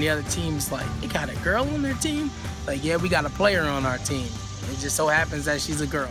The other team's like, they got a girl on their team? Like, yeah, we got a player on our team. It just so happens that she's a girl.